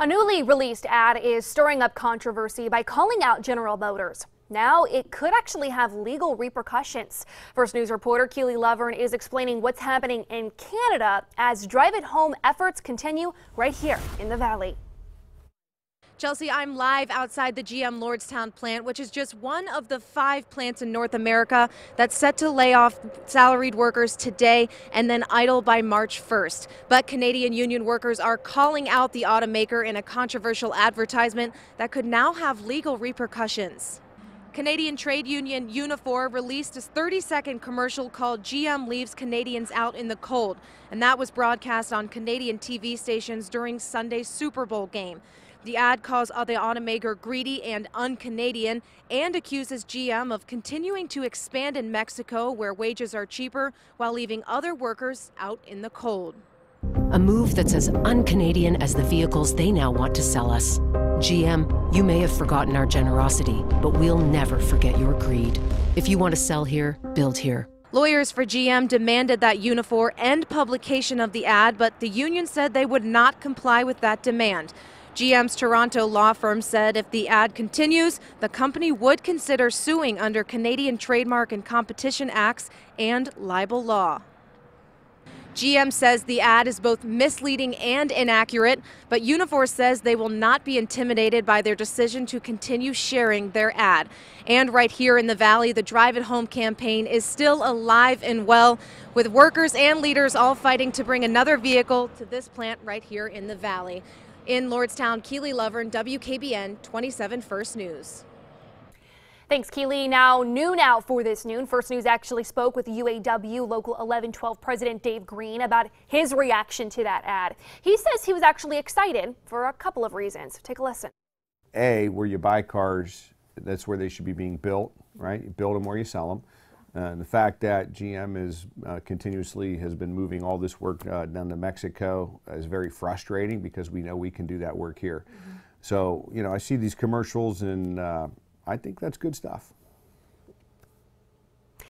A newly released ad is stirring up controversy by calling out General Motors. Now it could actually have legal repercussions. First News reporter Keely Lovern is explaining what's happening in Canada as drive it home efforts continue right here in the Valley. Chelsea, I'm live outside the GM Lordstown plant, which is just one of the five plants in North America that's set to lay off salaried workers today and then idle by March 1st. But Canadian union workers are calling out the automaker in a controversial advertisement that could now have legal repercussions. Canadian trade union Unifor released a 30 second commercial called GM Leaves Canadians Out in the Cold, and that was broadcast on Canadian TV stations during Sunday's Super Bowl game. The ad calls the automaker greedy and un-Canadian and accuses GM of continuing to expand in Mexico where wages are cheaper while leaving other workers out in the cold. A move that's as un-Canadian as the vehicles they now want to sell us. GM, you may have forgotten our generosity, but we'll never forget your greed. If you want to sell here, build here. Lawyers for GM demanded that Unifor end publication of the ad, but the union said they would not comply with that demand. GM's Toronto law firm said if the ad continues, the company would consider suing under Canadian Trademark and Competition Acts and libel law. GM says the ad is both misleading and inaccurate, but Unifor says they will not be intimidated by their decision to continue sharing their ad. And right here in the Valley, the Drive It Home campaign is still alive and well, with workers and leaders all fighting to bring another vehicle to this plant right here in the Valley. In Lordstown, Keely Lovern, WKBN 27 First News. Thanks, Keely. Now, noon out for this noon. First News actually spoke with UAW Local 1112 President Dave Green about his reaction to that ad. He says he was actually excited for a couple of reasons. Take a listen. A, where you buy cars, that's where they should be being built, right? You build them where you sell them. Uh, and the fact that GM is uh, continuously has been moving all this work uh, down to Mexico is very frustrating because we know we can do that work here. Mm -hmm. So you know, I see these commercials and uh, I think that's good stuff.